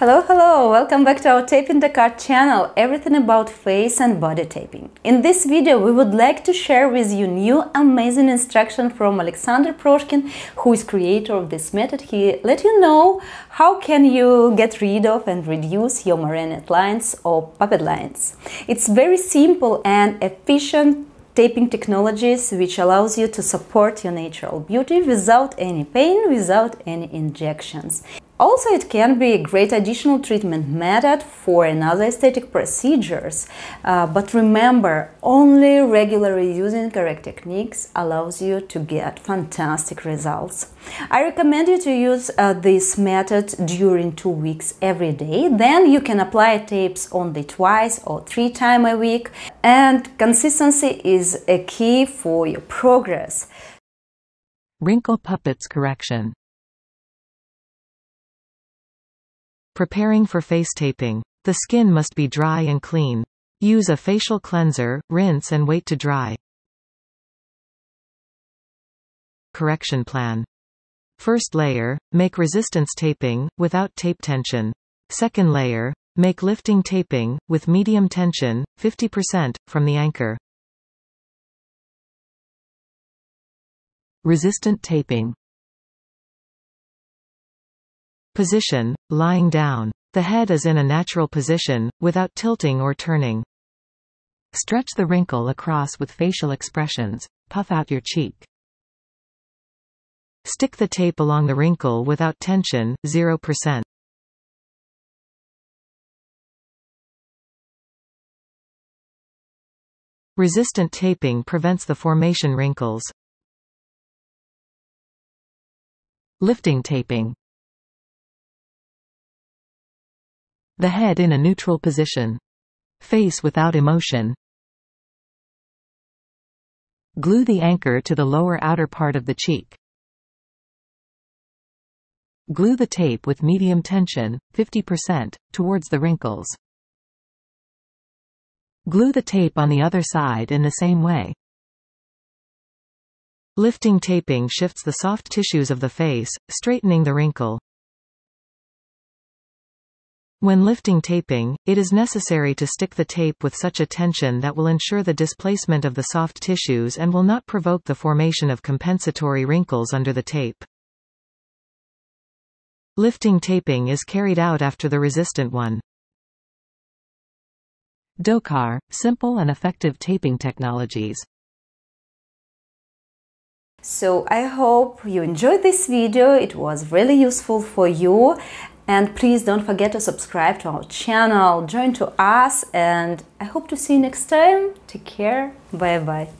Hello, hello! Welcome back to our Taping Dokar channel, everything about face and body taping. In this video, we would like to share with you new amazing instruction from Alexander Proshkin, who is creator of this method. He let you know how can you get rid of and reduce your marionette lines or puppet lines. It's very simple and efficient taping technologies which allows you to support your natural beauty without any pain, without any injections. Also, it can be a great additional treatment method for another aesthetic procedures. Uh, but remember, only regularly using correct techniques allows you to get fantastic results. I recommend you to use uh, this method during two weeks every day. Then you can apply tapes only twice or three times a week. And consistency is a key for your progress. Wrinkle puppets correction. Preparing for face taping. The skin must be dry and clean. Use a facial cleanser, rinse and wait to dry. Correction plan. First layer, make resistance taping, without tape tension. Second layer, make lifting taping, with medium tension, 50%, from the anchor. Resistant taping. Position, lying down. The head is in a natural position, without tilting or turning. Stretch the wrinkle across with facial expressions. Puff out your cheek. Stick the tape along the wrinkle without tension, 0%. Resistant taping prevents the formation wrinkles. Lifting taping The head in a neutral position. Face without emotion. Glue the anchor to the lower outer part of the cheek. Glue the tape with medium tension, 50%, towards the wrinkles. Glue the tape on the other side in the same way. Lifting taping shifts the soft tissues of the face, straightening the wrinkle. When lifting taping, it is necessary to stick the tape with such a tension that will ensure the displacement of the soft tissues and will not provoke the formation of compensatory wrinkles under the tape. Lifting taping is carried out after the resistant one. Dokar, simple and effective taping technologies. So I hope you enjoyed this video, it was really useful for you and please don't forget to subscribe to our channel, join to us, and I hope to see you next time. Take care. Bye bye.